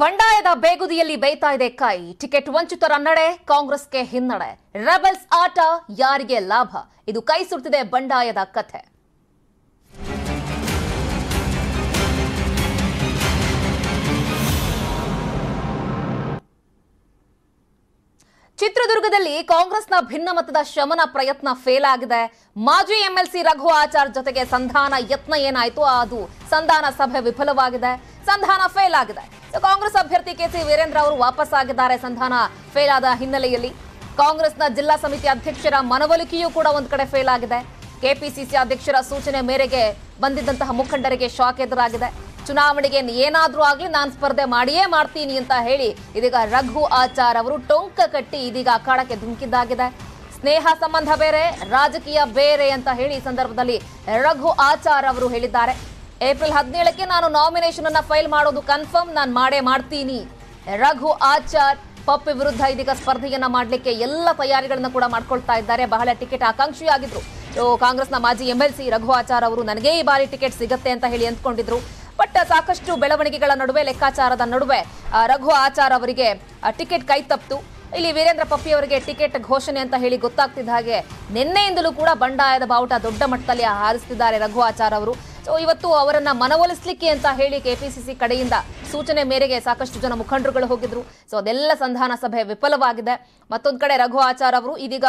ಬಂಡಾಯದ ಬೇಗುದಿಯಲ್ಲಿ ಬೇಯ್ತಾ ಇದೆ ಕೈ. ಟಿಕೆಟ್ ವಂಚಿತರ ನಡೆ, ಕಾಂಗ್ರೆಸ್ಗೆ ಹಿನ್ನಡೆ. ರೆಬಲ್ಸ್ ಆಟ, ಯಾರಿಗೆ ಲಾಭ? ಇದು ಕೈ ಸುಡ್ತಿದೆ ಬಂಡಾಯದ ಕಥೆ. ಚಿತ್ರದುರ್ಗದಲ್ಲಿ ಕಾಂಗ್ರೆಸ್ನ ಭಿನ್ನಮತದ ಶಮನ ಪ್ರಯತ್ನ ಫೇಲ್ ಆಗಿದೆ. ಮಾಜಿ ಎಂಎಲ್ಸಿ ರಘು ಆಚಾರ್ ಜೊತೆಗೆ ಸಂಧಾನ ಯತ್ನ ಏನಾಯ್ತು? ಅದು ಸಂಧಾನ ಸಭೆ ವಿಫಲವಾಗಿದೆ. ಸಂಧಾನ ಫೇಲ್ ಆಗಿದೆ. ಕಾಂಗ್ರೆಸ್ ಅಭ್ಯರ್ಥಿ ಕೆಸಿ ವೀರೇಂದ್ರ ಅವರು ವಾಪಸ್ ಆಗಿದ್ದಾರೆ ಸಂಧಾನ ಫೇಲ್ ಆದ ಹಿನ್ನೆಲೆಯಲ್ಲಿ ಕಾಂಗ್ರೆಸ್ನ ಜಿಲ್ಲಾ ಸಮಿತಿ ಅಧ್ಯಕ್ಷರ ಮನವೊಲಿಕೆಯೂ ಕೂಡ ಒಂದು ಕಡೆ ಫೇಲ್ ಆಗಿದೆ. ಕೆಪಿಸಿಸಿ ಅಧ್ಯಕ್ಷರ ಸೂಚನೆ ಮೇರೆಗೆ ಬಂದಿದ್ದಂತಹ ಮುಖಂಡರಿಗೆ ಶಾಕ್ ಎದುರಾಗಿದೆ. ಚುನಾವಣೆಗೆ ಏನಾದರೂ ಆಗಲಿ ನಾನು ಸ್ಪರ್ಧೆ ಮಾಡಿಯೇ ಮಾಡ್ತೀನಿ ಅಂತ ಹೇಳಿ ಇದೀಗ ರಘು ಆಚಾರ್ ಅವರು ಟೊಂಕ ಕಟ್ಟಿ ಇದೀಗ ಅಖಾಡಕ್ಕೆ ಧುಮುಕಿದ್ದಾಗಿದೆ ಸ್ನೇಹ ಸಂಬಂಧ ಬೇರೆ, ರಾಜಕೀಯ ಬೇರೆ ಅಂತ ಹೇಳಿ ಸಂದರ್ಭದಲ್ಲಿ ರಘು ಆಚಾರ್ ಅವರು ಹೇಳಿದ್ದಾರೆ. ಏಪ್ರಿಲ್ ಹದಿನೇಳಕ್ಕೆ ನಾನು ನಾಮಿನೇಷನ್ ಅನ್ನ ಫೈಲ್ ಮಾಡೋದು ಕನ್ಫರ್ಮ್ ನಾನು ಮಾಡೇ ಮಾಡ್ತೀನಿ. ರಘು ಆಚಾರ್, ಪಪ್ಪಿ ವಿರುದ್ಧ ಇದೀಗ ಸ್ಪರ್ಧೆಯನ್ನ ಮಾಡಲಿಕ್ಕೆ ಎಲ್ಲ ತಯಾರಿಗಳನ್ನ ಕೂಡ ಮಾಡ್ಕೊಳ್ತಾ ಇದ್ದಾರೆ. ಬಹಳ ಟಿಕೆಟ್ ಆಕಾಂಕ್ಷಿಯಾಗಿದ್ರು. ಕಾಂಗ್ರೆಸ್ನ ಮಾಜಿ M L C Raghu Achar ಅವರು ನನಗೆ ಈ ಬಾರಿ ಟಿಕೆಟ್ ಸಿಗತ್ತೆ ಅಂತ ಹೇಳಿ ಅಂದ್ಕೊಂಡಿದ್ರು. ಬಟ್ ಸಾಕಷ್ಟು ಬೆಳವಣಿಗೆಗಳ ನಡುವೆ, ಲೆಕ್ಕಾಚಾರದ ನಡುವೆ ರಘು ಆಚಾರ್ ಅವರಿಗೆ ಟಿಕೆಟ್ ಕೈ ತಪ್ಪಿತು. ಇಲ್ಲಿ ವೀರೇಂದ್ರ ಪಪ್ಪಿ ಅವರಿಗೆ ಟಿಕೆಟ್ ಘೋಷಣೆ ಅಂತ ಹೇಳಿ ಗೊತ್ತಾಗ್ತಿದ್ದ ಹಾಗೆ, ನಿನ್ನೆಯಿಂದಲೂ ಕೂಡ ಬಂಡಾಯದ ಬಾವುಟ ದೊಡ್ಡ ಮಟ್ಟದಲ್ಲಿ ಹಾರಿಸ್ತಿದ್ದಾರೆ ರಘು ಆಚಾರ್ ಅವರು. ಸೊ ಇವತ್ತು ಅವರನ್ನ ಮನವೊಲಿಸಲಿಕ್ಕೆ ಅಂತ ಹೇಳಿ ಕೆಪಿಸಿಸಿ ಕಡೆಯಿಂದ ಸೂಚನೆ ಮೇರೆಗೆ ಸಾಕಷ್ಟು ಜನ ಮುಖಂಡರುಗಳು ಹೋಗಿದ್ರು. ಸೊ ಅದೆಲ್ಲ ಸಂಧಾನ ಸಭೆ ವಿಫಲವಾಗಿದೆ. ಮತ್ತೊಂದು ಕಡೆ ರಘು ಆಚಾರ್ ಅವರು ಇದೀಗ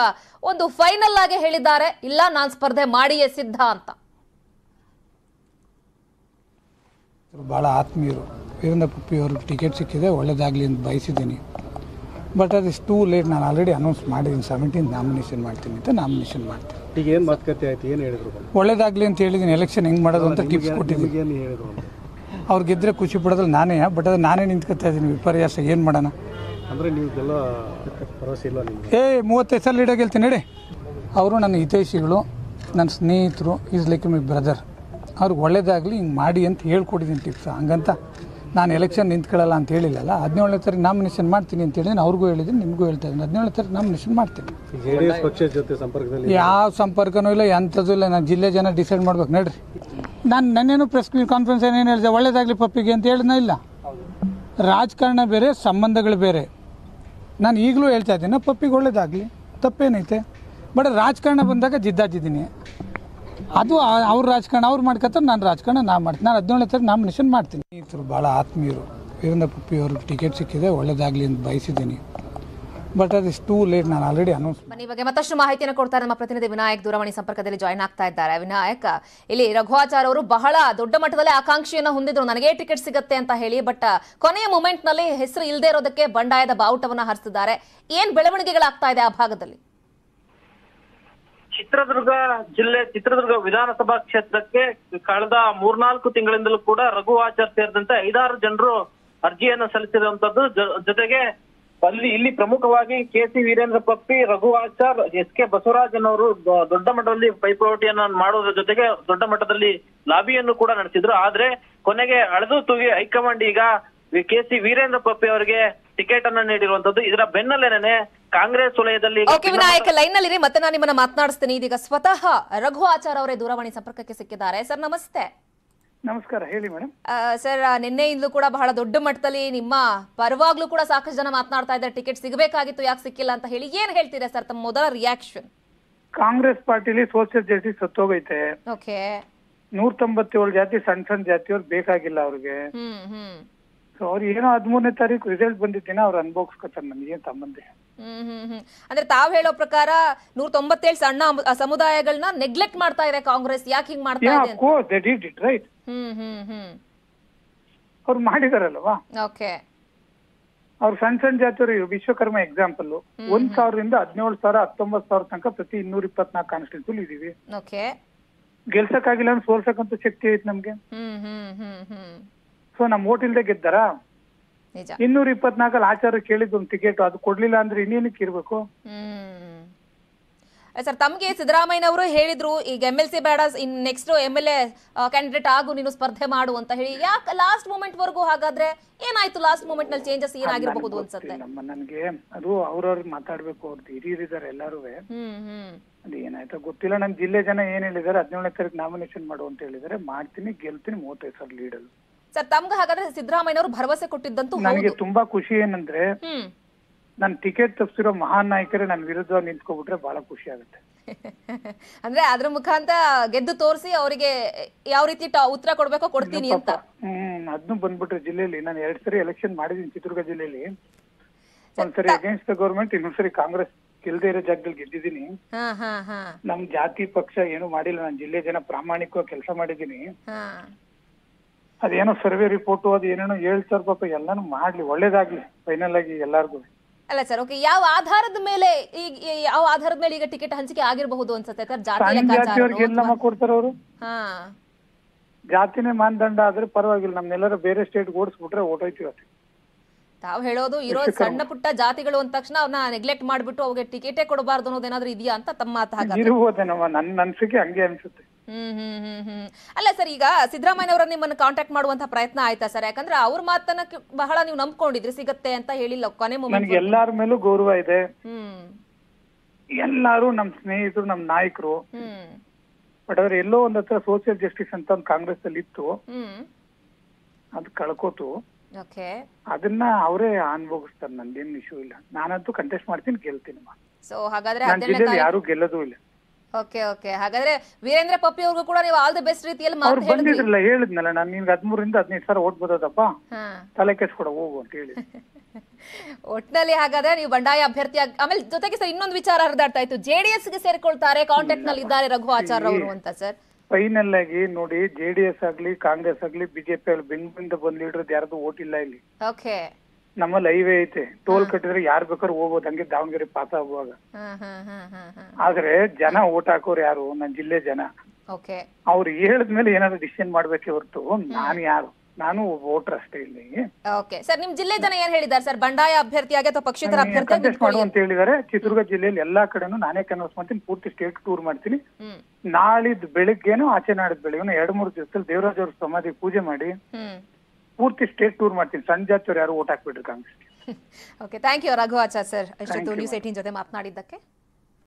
ಒಂದು ಫೈನಲ್ ಆಗಿ ಹೇಳಿದ್ದಾರೆ. ಇಲ್ಲ, ನಾನು ಸ್ಪರ್ಧೆ ಮಾಡಿಯೇ ಸಿದ್ಧ ಅಂತ. ಬಹಳ ಆತ್ಮೀಯರು. ವೀರೇಂದ್ರ ಪುಪ್ಪಿ ಅವ್ರಿಗೆ ಟಿಕೆಟ್ ಸಿಕ್ಕಿದೆ. ಒಳ್ಳೇದಾಗಲಿ ಅಂತ ಬಯಸಿದ್ದೀನಿ. ಬಟ್ ಅದು ಇಸ್ ಟೂ ಲೇಟ್ ನಾನು ಆಲ್ರೆಡಿ ಅನೌನ್ಸ್ ಮಾಡಿದ್ದೀನಿ ಸೆವೆಂಟೀನ್ ನಾಮಿನೇಷನ್ ಮಾಡ್ತೀನಿ ಅಂತ ನಾಮಿನೇಷನ್ ಮಾಡ್ತೀನಿ. ಈಗ ಏನು ಮಾತುಕತೆ ಆಯ್ತು? ಏನು ಹೇಳಿದ್ರು ಒಳ್ಳೇದಾಗಲಿ ಅಂತ ಹೇಳಿದ್ದೀನಿ. ಎಲೆಕ್ಷನ್ ಹೆಂಗೆ ಮಾಡೋದು ಅಂತ ಟಿಪ್ಸ್ ಕೊಟ್ಟಿದ್ದೀನಿ. ಏನು ಹೇಳಿದ್ರು ಅವ್ರಿಗೆ ಅವ್ರು ಗೆದ್ದರೆ ಖುಷಿ ಪಡೋದ್ರಲ್ಲಿ ನಾನೇ ಬಟ್ ಅದು ನಾನೇ ನಿಂತ್ಕೊತಾ ಇದ್ದೀನಿ. ವಿಪರ್ಯಾಸ ಏನು ಮಾಡೋಣ? ಅಂದರೆ ನೀವೆಲ್ಲ ಭರವಸೆ ಇಲ್ಲ ನಿಮಗೆ? ಏ ಮೂವತ್ತೈದು ಸಲ ಲೀಡಾಗಿ ಹೇಳ್ತೀನಿ ಹೇಳಿ. ಅವರು ನನ್ನ ಹಿತೈಷಿಗಳು ನನ್ನ ಸ್ನೇಹಿತರು ಈಸ್ ಲೈಕ್ ಮೈ ಬ್ರದರ್ ಅವ್ರಿಗೆ ಒಳ್ಳೇದಾಗಲಿ ಹಿಂಗೆ ಮಾಡಿ ಅಂತ ಹೇಳ್ಕೊಟ್ಟಿದ್ದೀನಿ ಟಿಪ್ಸ್ ಹಂಗಂತ ನಾನು ಎಲೆಕ್ಷನ್ ನಿಂತ್ಕೊಳ್ಳಲ್ಲ ಅಂತ ಹೇಳಿಲ್ಲಲ್ಲ? ಹದಿನೇಳನೇ ತಾರೀಕು ನಾಮಿನೇಷನ್ ಮಾಡ್ತೀನಿ ಅಂತ ಹೇಳಿದ್ದೀನಿ ಅವ್ರಿಗೂ ಹೇಳಿದ್ದೀನಿ ನಿಮಗೂ ಹೇಳ್ತಾ ಇದ್ದೀನಿ. ಹದಿನೇಳನೇ ತಾರೀಕು ನಾಮಿನೇಷನ್ ಮಾಡ್ತೀನಿ. ಪಕ್ಷದ ಜೊತೆ ಸಂಪರ್ಕದಲ್ಲಿ ಯಾವ ಸಂಪರ್ಕನೂ ಇಲ್ಲ ಎಂಥದ್ದು ಇಲ್ಲ. ನಾನು ಜಿಲ್ಲೆ ಜನ ಡಿಸೈಡ್ ಮಾಡ್ಬೇಕು. ನಡ್ರಿ. ನಾನು ನನ್ನೇನು ಪ್ರೆಸ್ ಕಾನ್ಫರೆನ್ಸ್ ಏನೇನು ಹೇಳಿದೆ? ಒಳ್ಳೇದಾಗಲಿ ಪಪ್ಪಿಗೆ ಅಂತ ಹೇಳಿದ್ನ ಇಲ್ಲ? ರಾಜಕಾರಣ ಬೇರೆ ಸಂಬಂಧಗಳು ಬೇರೆ. ನಾನು ಈಗಲೂ ಹೇಳ್ತಾ ಇದ್ದೀನಿ ಪಪ್ಪಿಗೆ ಒಳ್ಳೇದಾಗಲಿ. ತಪ್ಪೇನೈತೆ? ಬಟ್ ರಾಜಕಾರಣ ಬಂದಾಗ ಜಿದ್ದಾಜಿದ್ದೀನಿ. ಅದು ಅವ್ರ ರಾಜಕಾರಣ ಅವ್ರು ಮಾಡ್ಕೊತಾರೆ ನಾನು ರಾಜಕಾರಣ ನಾನು ಮಾಡ್ತೀನಿ. ನಾನು ಹದಿನೇಳನೇ ತಾರೀಕು ನಾಮಿನೇಷನ್ ಮಾಡ್ತೀನಿ. ಸ್ನೇಹಿತರು ಭಾಳ ಆತ್ಮೀಯರು. ವೀರೇಂದ್ರ ಪುಪ್ಪಿ ಅವ್ರಿಗೆ ಟಿಕೆಟ್ ಸಿಕ್ಕಿದೆ ಒಳ್ಳೇದಾಗಲಿ ಅಂತ ಬಯಸಿದ್ದೀನಿ. ಬಟ್ ಅದು ಇಸ್ ಟೂ ಲೇಟ್ ನಾನು ಆಲ್ರೆಡಿ ಅನೌನ್ಸ್ ಬನ್ನಿ ಈ ಬಗ್ಗೆ ಮತ್ತಷ್ಟು ಮಾಹಿತಿಯನ್ನು ಕೊಡ್ತಾರೆ ನಮ್ಮ ಪ್ರತಿನಿಧಿ ವಿನಾಯಕ್ ದೂರವಾಣಿ ಸಂಪರ್ಕದಲ್ಲಿ ಜಾಯ್ನ್ ಆಗ್ತಾ ಇದ್ದಾರೆ. ವಿನಾಯಕ ಇಲ್ಲಿ ರಘುವಾಚಾರ್ ಅವರು ಬಹಳ ದೊಡ್ಡ ಮಟ್ಟದಲ್ಲಿ ಆಕಾಂಕ್ಷೆಯನ್ನು ಹೊಂದಿದ್ರು. ನನಗೆ ಟಿಕೆಟ್ ಸಿಗುತ್ತೆ ಅಂತ ಹೇಳಿ ಬಟ್ ಕೊನೆಯ ಮೂಮೆಂಟ್ನಲ್ಲಿ ಹೆಸರು ಇಲ್ಲದೆ ಇರೋದಕ್ಕೆ ಬಂಡಾಯದ ಬಾವುಟವನ್ನು ಹರಿಸಿದ್ದಾರೆ. ಏನ್ ಬೆಳವಣಿಗೆಗಳಾಗ್ತಾ ಇದೆ ಆ ಭಾಗದಲ್ಲಿ? ಚಿತ್ರದುರ್ಗ ಜಿಲ್ಲೆ, ಚಿತ್ರದುರ್ಗ ವಿಧಾನಸಭಾ ಕ್ಷೇತ್ರಕ್ಕೆ ಕಳೆದ ಮೂರ್ನಾಲ್ಕು ತಿಂಗಳಿಂದಲೂ ಕೂಡ ರಘು ಆಚಾರ್ ಸೇರಿದಂತೆ ಐದಾರು ಜನರು ಅರ್ಜಿಯನ್ನು ಸಲ್ಲಿಸಿರುವಂತದ್ದು. ಜೊತೆಗೆ ಅಲ್ಲಿ, ಇಲ್ಲಿ ಪ್ರಮುಖವಾಗಿ K C Virendra Puppy, Raghu Achar, S K Basavaraj ಅನ್ನೋರು ದೊಡ್ಡ ಮಟ್ಟದಲ್ಲಿ ಪೈಪೋಟಿಯನ್ನ ಮಾಡುವುದರ ಜೊತೆಗೆ ದೊಡ್ಡ ಮಟ್ಟದಲ್ಲಿ ಲಾಬಿಯನ್ನು ಕೂಡ ನಡೆಸಿದ್ರು. ಆದ್ರೆ ಕೊನೆಗೆ ಅಳೆದು ತೂಗಿ ಹೈಕಮಾಂಡ್ ಈಗ ಕೆ ಸಿ ವೀರೇಂದ್ರ ಪಪ್ಪಿ ಅವರಿಗೆ ಟಿಕೆಟ್ ಅನ್ನ ನೀಡಿರುವಂತದ್ದು. ಇದರ ಬೆನ್ನಲ್ಲೇನೆ ಕಾಂಗ್ರೆಸ್ ವಲಯದಲ್ಲಿ ಓಕೆ ವಿನಾಯಕ ಲೈನ್ನಲ್ಲಿ ಮತ್ತೆ ನಾನು ನಿಮ್ಮನ್ನ ಮಾತನಾಡಿಸ್ತೀನಿ. ಇದೀಗ ಸ್ವತಃ ರಘು ಆಚಾರ್ ಅವರೇ ದೂರವಾಣಿ ಸಂಪರ್ಕಕ್ಕೆ ಸಿಕ್ಕಿದ್ದಾರೆ. ಸರ್ ನಮಸ್ತೆ. ನಮಸ್ಕಾರ ಹೇಳಿ ಮೇಡಮ್ ಆ, ಸರ್ ನಿನ್ನೆಯಿಂದಲೂ ಕೂಡ ಬಹಳ ದೊಡ್ಡ ಮಟ್ಟದಲ್ಲಿ ನಿಮ್ಮ ಪರವಾಗ್ಲೂ ಕೂಡ ಸಾಕಷ್ಟು ಜನ ಮಾತನಾಡ್ತಾ ಇದ್ದಾರೆ. ಟಿಕೆಟ್ ಸಿಗಬೇಕಾಗಿತ್ತು ಯಾಕೆ ಸಿಕ್ಕಿಲ್ಲ ಅಂತ ಹೇಳಿ ಏನ್ ಹೇಳ್ತೀರಾ ಸರ್ ತಮ್ಮ ಮೊದಲ ರಿಯಾಕ್ಷನ್ ಕಾಂಗ್ರೆಸ್ ಪಾರ್ಟಿಲಿ ಸೋಷಿಯಲ್ ಜಸ್ಟಿಸ್ ಸತ್ತೋಗೈತೆ. ಓಕೆ. ನೂರ ತೊಂಬತ್ತೇಳು ಜಾತಿ ಸಣ್ಣ ಸಣ್ಣ ಜಾತಿಯವ್ರು ಬೇಕಾಗಿಲ್ಲ ಅವ್ರಿಗೆ. ಸೊ ಅವ್ರು ಏನೋ ಹದಿಮೂರನೇ ತಾರೀಕು ರಿಸಲ್ಟ್ ಬಂದಿದ್ದೇನೆ ಅವ್ರು ಅನ್ಭೋಗಿಸ್ಕೊತಾರೆ ನಮ್ಗೇನ್ ಸಂಬಂಧ ಹ್ಮ್ ಹ್ಮ್ ಹ್ಮ್. ಅಂದ್ರೆ ತಾವ್ ಹೇಳೋ ಪ್ರಕಾರ ನೂರ ತೊಂಬತ್ತೇಳು ಸಣ್ಣ ಸಮುದಾಯಗಳನ್ನ ನೆಗ್ಲೆಕ್ಟ್ ಮಾಡ್ತಾ ಇದೆ ಕಾಂಗ್ರೆಸ್ ಯಾಕೆ ಹಿಂಗ್ ಮಾಡ್ತಾ ಇದೆ ಅಂತ? Course they did it right hmm hmm hmm. ಅವ್ರು ಮಾಡಿದಾರಲ್ವಾ? ಓಕೆ. ಅವ್ರು ಸಣ್ಣ ಸಣ್ಣ ಜಾತಿಯವರು ವಿಶ್ವಕರ್ಮ ಎಕ್ಸಾಂಪಲ್ ಒಂದ್ ಸಾವಿರದಿಂದ ಹದಿನೇಳು ಸಾವಿರ ಹತ್ತೊಂಬತ್ತು ಸಾವಿರ ತನಕ ಪ್ರತಿ ಇನ್ನೂರ ಇಪ್ಪತ್ನಾಲ್ಕು ಕಾನ್ಸ್ಟಿಟ್ಯೂಲ್ ಇದೀವಿ. ಓಕೆ. ಗೆಲ್ಸಕ್ಕಾಗಿಲ್ಲ ಅಂದ್ರೆ ಸೋಲ್ಸಕ್ಕಂತ ಶಕ್ತಿ ಐತೆ ನಮ್ಗೆ. ಹ್ಮ್ ಹ್ಮ್ ಹ್ಮ್ ಹ್ಮ್. ಸೊ ನಮ್ ಓಟ್ ಇಲ್ದೆ ಗೆದ್ದಾರ? ನಿಜ. ಇನ್ನೂರ ಇಪ್ಪತ್ನಾಲ್ಕಲ್ಲಿ ಆಚಾರ ಕೇಳಿದ್ದು ಒಂದು ಟಿಕೆಟ್ ಅದು ಕೊಡ್ಲಿಲ್ಲ ಅಂದ್ರೆ ಇನ್ನೇನಕ್ಕೆ ಇರ್ಬೇಕು? ಹ್ಮ್. ಸರ್ ತಮ್ಗೆ ಸಿದ್ದರಾಮಯ್ಯನವರು ಹೇಳಿದ್ರು ಈಗ ಎಂ ಎಲ್ ಸಿ ಬೇಡ in next M L A candidate ಆಗು ನೀನು ಸ್ಪರ್ಧೆ ಮಾಡು ಅಂತ ಹೇಳಿ. ಯಾಕೆ ಲಾಸ್ಟ್ ಮೂಮೆಂಟ್ ವರೆಗೂ ಹಾಗಾದ್ರೆ ಏನಾಯ್ತು ಲಾಸ್ಟ್ ಮೂಮೆಂಟ್ನಲ್ಲಿ ಚೇಂಜಸ್ ಏನಾಗಿರ್ಬಹುದು ಅನ್ಸುತ್ತೆ? ನಮ್ಮ ನನ್ಗೆ ಅದು ಅವ್ರವ್ರಿಗೆ ಮಾತಾಡ್ಬೇಕು ಅವ್ರದ್ದು ಹಿರಿಯರಿದ್ದಾರೆ ಎಲ್ಲಾರು ಹ್ಮ್ ಹ್ಮ್. ಅದು ಏನಾಯ್ತು ಗೊತ್ತಿಲ್ಲ ನಮ್ಮ ಜಿಲ್ಲೆ ಜನ ಏನ್ ಹೇಳಿದಾರೆ ಹದಿನೇಳನೇ ತಾರೀಕು ನಾಮಿನೇಷನ್ ಮಾಡು ಅಂತ ಹೇಳಿದಾರೆ ಮಾಡ್ತೀನಿ ಗೆಲ್ತೀನಿ ಮೂವತ್ತೈದು ಸಾವಿರ ಲೀಡಲ್ ಸರ್ ತಮ್ಗೆ ಹಾಗಾದ್ರೆ ಸಿದ್ದರಾಮಯ್ಯನವರು ಭರವಸೆ ಕೊಟ್ಟಿದ್ದಂತೂ ನನಗೆ ತುಂಬಾ ಖುಷಿ ಏನಂದ್ರೆ ನನ್ನ ನನ್ ಟಿಕೆಟ್ ತಪ್ಪಿಸಿರೋ ಮಹಾನ್ ನಾಯಕರೇ ನನ್ನ ವಿರುದ್ಧ ನಿಂತ್ಕೊಬಿಟ್ರೆ ಬಹಳ ಖುಷಿ ಆಗುತ್ತೆ. ಅಂದ್ರೆ ಅದ್ರ ಮುಖಾಂತರ ಗೆದ್ದು ತೋರಿಸಿ ಅವರಿಗೆ ಯಾವ ರೀತಿ ಉತ್ತರ ಕೊಡ್ಬೇಕೋ ಕೊಡ್ತೀನಿ ಅಂತ. ಹ್ಮ್ ಅದನ್ನು ಬಂದ್ಬಿಟ್ರೆ ಜಿಲ್ಲೆಯಲ್ಲಿ ನಾನು ಎರಡ್ ಸರಿ ಎಲೆಕ್ಷನ್ ಮಾಡಿದೀನಿ ಚಿತ್ರದುರ್ಗ ಜಿಲ್ಲೆಯಲ್ಲಿ. ಒಂದ್ಸರಿ ಅಗೇನ್ಸ್ಟ್ ದ ಗೌರ್ಮೆಂಟ್ ಇನ್ನೊಂದ್ಸರಿ ಕಾಂಗ್ರೆಸ್ ಗೆಲ್ದೇ ಇರೋ ಜಾಗದಲ್ಲಿ ಗೆದ್ದಿದ್ದೀನಿ. ನಮ್ ಜಾತಿ ಪಕ್ಷ ಏನು ಮಾಡಿಲ್ಲ ನಾನು ಜಿಲ್ಲೆ ಜನ ಪ್ರಾಮಾಣಿಕವಾಗಿ ಕೆಲಸ ಮಾಡಿದ್ದೀನಿ. ಅದೇನೋ ಸರ್ವೆ ರಿಪೋರ್ಟ್ ಅದು ಏನೇನೋ ಹೇಳ್ತಾರ ಪಾಪ ಎಲ್ಲಾನು ಮಾಡ್ಲಿ ಒಳ್ಳೇದಾಗ್ಲಿ ಫೈನಲ್ ಆಗಿ ಎಲ್ಲಾರ್ಗು. ಅಲ್ಲ ಸರ್ ಓಕೆ ಯಾವ ಆಧಾರದ ಮೇಲೆ ಈಗ ಈ- ಯಾವ ಆಧಾರದ ಮೇಲೆ ಈಗ ಟಿಕೆಟ್ ಹಂಚಿಕೆ ಆಗಿರಬಹುದು ಅನ್ಸುತ್ತೆ ಸರ್? ಜಾತಿ ಲೆಕ್ಕಾಚಾರ ಅವರು? ಹಾ. ಜಾತಿನೇ ಮಾನದಂಡ ಆದ್ರೆ ಪರವಾಗಿಲ್ಲ ನಮ್ನೆಲ್ಲರೂ ಬೇರೆ ಸ್ಟೇಟ್ ಓಡಿಸ್ಬಿಟ್ರೆ ಓಟೋಯ್ತೀವಿ ಅಷ್ಟೇ. ತಾವ್ ಹೇಳೋದು ಇರೋ ಸಣ್ಣ ಪುಟ್ಟ ಜಾತಿಗಳು ಅಂದ ತಕ್ಷಣ ಅವ್ನ ನೆಗ್ಲೆಕ್ಟ್ ಮಾಡ್ಬಿಟ್ಟು ಅವ್ರಿಗೆ ಟಿಕೆಟೇ ಕೊಡಬಾರ್ದು ಅನ್ನೋದೇನಾದ್ರೂ ಇದೆಯಾ ಅಂತ ತಮ್ಮ ಇರ್ಬೋದೇನಮ್ಮ ನನ್ನ ಅನ್ಸಿಕೆ ಹಂಗೆ ಅನ್ಸುತ್ತೆ. ಹ್ಮ್ ಹ್ಮ್ ಹ್ಮ್ ಹ್ಮ್. ಅಲ್ಲ ಸರ್ ಈಗ ಸಿದ್ದರಾಮಯ್ಯ ಅವರ ನಿಮ್ಮನ್ನ ಕಾಂಟ್ಯಾಕ್ಟ್ ಮಾಡುವಂತ ಪ್ರಯತ್ನ ಆಯ್ತಾ ಸರ್? ಯಾಕಂದ್ರೆ ಅವ್ರ ಮಾತನ್ನ ಕ- ಬಹಳ ನೀವು ನಂಬ್ಕೊಂಡಿದ್ರಿ ಸಿಗತ್ತೆ ಅಂತ ಹೇಳಿಲ್ಲ ಕೊನೆ ಮೊಮೆಂಟ್ ನನ್ಗೆ ಎಲ್ಲಾರ ಮೇಲೂ ಗೌರವ ಇದೆ. ಹ್ಮ್. ಎಲ್ಲಾರು ನಮ್ ಸ್ನೇಹಿತರು ನಮ್ ನಾಯಕರು ಹ್ಮ್. ಬಟ್ ಆದ್ರೆ ಎಲ್ಲೋ ಒಂದ್ ಹತ್ರ ಸೋಷಿಯಲ್ ಜಸ್ಟಿಸ್ ಅಂತ ಒಂದು ಕಾಂಗ್ರೆಸ್ ಅಲ್ಲಿ ಇತ್ತು. ಹ್ಮ್. ಅದು ಕಳ್ಕೋತು. ಓಕೆ. ಅದನ್ನ ಅವರೇ ಅನುಭವಿಸ್ತಾರೆ ನಂದೇನ್ ಇಶ್ಯೂ ಇಲ್ಲ. ನಾನಂತೂ ಕಂಟೆಸ್ಟ್ ಮಾಡ್ತೀನಿ ಗೆಲ್ತೀನಿ ಸೊ ಹಾಗಾದ್ರೆ ನಾನ್ ಹದಿನೇಳನೇ ಜಿಲ್ಲೆಯಲ್ಲಿ ತಾರೀಕು ಯಾರು ಗೆಲ್ಲೋದು ಇಲ್ಲ. Okay okay. ಹಾಗಾದ್ರೆ ವೀರೇಂದ್ರ ಪಪ್ಪಿ ಅವ್ರಿಗೂ ಕೂಡ ನೀವು ಆಲ್ ದಿ ಬೆಸ್ಟ್ ರೀತಿಯಲ್ಲಿ ಅವ್ರು ಮಾತು ಹೇಳಿದ್ರಿ. ಬಂದಿದ್ರಲ್ಲ ಹೇಳಿದ್ನಲ್ಲ ನಾನು ನಿನ್ಗೆ ಹದಿಮೂರಿಂದ ಹದಿನೈದು ಸಾವಿರ ಓಟ್ ಬರೋದಪ್ಪ. ಹಾ. ತಲೆ ಕೆಸ್ಕೊಡ ಹೋಗು ಅಂತ ಹೇಳಿ. ಒಟ್ನಲ್ಲಿ ಹಾಗಾದ್ರೆ ನೀವು ಬಂಡಾಯ ಅಭ್ಯರ್ಥಿ ಆಗ್- ಆಮೇಲೆ ಜೊತೆಗೆ ಸರ್ ಇನ್ನೊಂದು ವಿಚಾರ ಹರಿದಾಡ್ತಾ ಇತ್ತು. ಜೆಡಿಎಸ್ಗೆ ಸೇರ್ಕೊಳ್ತಾರೆ ಕಾಂಟ್ಯಾಕ್ಟ್ನಲ್ಲಿ ಇದ್ದಾರೆ ರಘು ಆಚಾರ್ ಅವರು ಅಂತ ಸರ್ ಫೈನಲ್ ಆಗಿ ನೋಡಿ ಜೆಡಿಎಸ್ ಆಗ್ಲಿ ಕಾಂಗ್ರೆಸ್ ಆಗ್ಲಿ ಬಿಜೆಪಿ ಆಗ್ಲಿ ಬೆಂಗಳೂರಿಂದ ಬಂದ್ ಲೀಡರ್ ಯಾರ್ದು ಓಟ್ ಇಲ್ಲ ಇಲ್ಲಿ. ಓಕೆ. ನಮ್ಮಲ್ಲಿ ಹೈವೇ ಐತೆ. ಟೋಲ್ ಕಟ್ಟಿದ್ರೆ ಯಾರ್ ಬೇಕಾದ್ರೂ ಹೋಗ್ಬೋದು. ಹಂಗೆ ದಾವಣಗೆರೆ ಪಾಸ್ ಆಗುವಾಗ. ಆದ್ರೆ ಜನ ಓಟ್ ಹಾಕೋರು ಯಾರು? ನನ್ ಜಿಲ್ಲೆ ಜನ. ಅವ್ರು ಹೇಳಿದ್ಮೇಲೆ ಏನಾದ್ರು ಡಿಸಿಷನ್ ಮಾಡ್ಬೇಕೆ ಹೊರತು. ನಾನು ಯಾರು? ನಾನು ವೋಟರ್ ಅಷ್ಟೇ ಇಲ್ಲಿ. ಓಕೆ. ಸರ್ ನಿಮ್ ಜಿಲ್ಲೆ ಜನ ಏನ್ ಹೇಳಿದ್ದಾರೆ? ಸರ್ ಬಂಡಾಯ ಅಭ್ಯರ್ಥಿಯಾಗಿ ಅಥವಾ ಪಕ್ಷೇತರ ಅಭ್ಯರ್ಥಿ ಮಾಡು ಅಂತ ಹೇಳಿದಾರೆ ಚಿತ್ರದುರ್ಗ ಜಿಲ್ಲೆಯಲ್ಲಿ ಎಲ್ಲಾ ಕಡೆನೂ ನಾನೇ ಕನ್ವರ್ಸ್ ಮಾಡ್ತೀನಿ. ಪೂರ್ತಿ ಸ್ಟೇಟ್ ಟೂರ್ ಮಾಡ್ತೀನಿ. ನಾಳಿದ್ ಬೆಳಿಗ್ಗೆನೂ ಆಚೆ ನಾಡಿದ್ ಬೆಳಿಗ್ಗೆ ಎರಡು ಮೂರು ದಿವಸದಲ್ಲಿ ದೇವರಾಜ್ ಅವ್ರ ಸಮಾಧಿ ಪೂಜೆ ಮಾಡಿ. ಪೂರ್ತಿ ಸ್ಟೇಟ್ ಟೂರ್ ಮಾಡ್ತೀನಿ ಸಣ್ಣ ಜಾತಿಯವ್ರು ಯಾರು vote ಹಾಕ್ಬಿಡ್ರಿ Congress okay thank you Raghu Achar sir ಅಷ್ಟೇ ನ್ಯೂಸ್ ಏಟೀನ್ ಜೊತೆ ಮಾತನಾಡಿದ್ದಕ್ಕೆ.